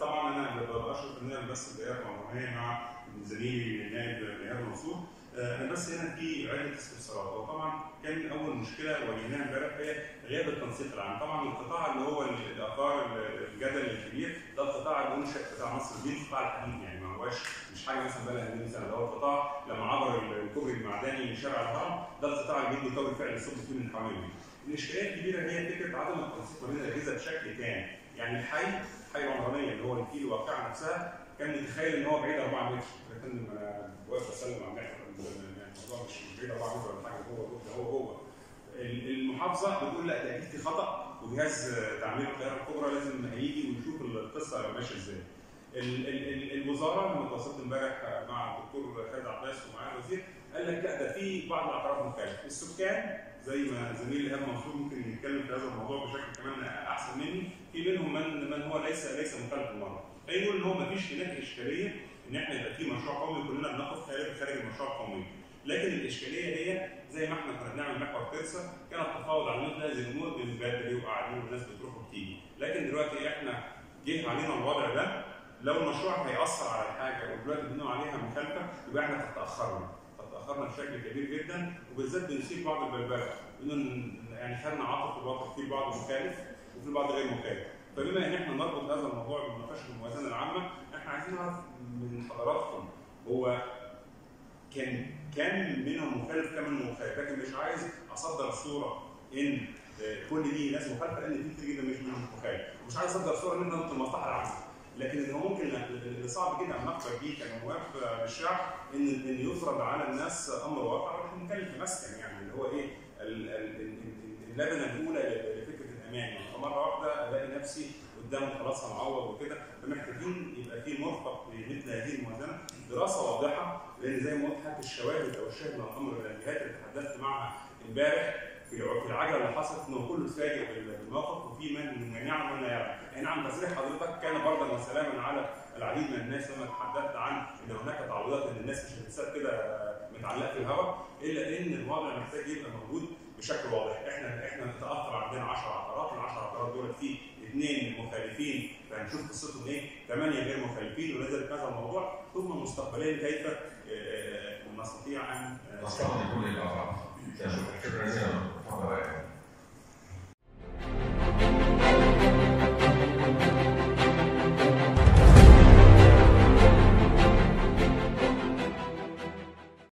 طبعا أنا بشرف ان أنا بس البدايه الرمضانيه مع زميلي النائب ايهاب منصور. أنا بس هنا في عده استفسارات هو طبعا كان اول مشكله واجهناها امبارح هي غياب التنسيق العام، طبعا القطاع اللي هو الاثار الجدل القطاع اللي قطاع مصر الجديد قطاع الحديد يعني ما هوش مش حاجة مثلا بقى لها 100 سنه ده هو القطاع لما عبر الكوبري المعدني من شارع الهرم ده القطاع الجديد بيكون فعل الصوت فيه من حواليه. الاشكاليه الكبيرة هي فكرة عدم التنسيق بين الاجهزه بشكل تام، يعني الحي الحي العمرانية اللي هو في الواقعة نفسها كان متخيل إن هو بعيد 4 متر، لكن أنا واقف بسلم على المحور الموضوع مش بعيد 4 متر ولا حاجة هو هو جوه. المحافظة بتقول لا ده في خطأ وجهاز تعمير القاهرة الكبرى لازم هيجي ويشوف القصة ماشية إزاي. ال- ال- ال- الوزارة لما تواصلت امبارح مع الدكتور خالد عباس ومعاه الوزير قال لك لا ده في بعض الاعتراف مختلفه، السكان زي ما زميلي ايهاب منصور ممكن يتكلم في هذا الموضوع بشكل كمان أحسن مني، في منهم من من هو ليس ليس مخالف بالمرة، فيقول إن هو ما فيش هناك إشكالية إن إحنا يبقى في مشروع قومي كلنا بنقف خارج المشروع القومي، لكن الإشكالية هي زي ما إحنا كنا بنعمل محور ترسا كان التفاوض على مثل هذه الأمور بنبادر وقاعدين والناس بتروح وبتيجي، لكن دلوقتي إحنا جه علينا الوضع ده لو المشروع هيأثر على الحاجة ودلوقتي بنقول عليها مخالفه يبقى إحنا قد تأخرنا، بشكل كبير جدا وبالذات بنسيب بعض البلبلة، بنقول يعني خدنا عاطف وباطل في البعض مخالف وفي البعض غير مخالف، فبما إن إحنا نربط هذا الموضوع بمناقشه الموازنه العامة إحنا عايزين نعرف من حضراتكم هو كان كان منهم مخالف كم منهم مخالف. لكن مش عايز أصدر صورة إن كل دي ناس مخالفة لأن في كتير جدا مش منهم مخالف. ومش عايز أصدر صورة إن انت المصلحه العامة. لكن اللي ممكن اللي صعب جدا نقبل بيه كنواب للشعب إن إن يفرض على الناس أمر واقع وإحنا بنتكلم في مسكن يعني اللي هو إيه ال- ال- ال- اللبنة الأولى لفكرة الأمان. يعني مرة واحدة ألاقي نفسي قدام خلاص هنعوض وكده فمحتاجين يبقى في مرفق لمثل هذه الموازنه دراسة واضحة لأن زي ما حتى الشواهد أو الشاهد من الامر الجهات اللي تحدثت معها امبارح في في العجلة اللي حصلت إنه كله اتفاجئ بالموقف وفي من يعلم ومن لا يعلم، اي نعم تصريح حضرتك؟ كان برضا وسلاما على العديد من الناس لما تحدثت عن إن هناك تعويضات إن الناس مش هتتساب كده متعلقة في الهواء إلا إن الوضع محتاج يبقى موجود بشكل واضح، إحنا إحنا نتأثر عندنا 10 عقارات، ال 10 عقارات دول فيه اثنين مخالفين فهنشوف قصتهم إيه، ثمانيه غير مخالفين ونزلت هذا الموضوع ثم مستقبليا كيف آه، نستطيع ان آه، مصلحة 这样，这样。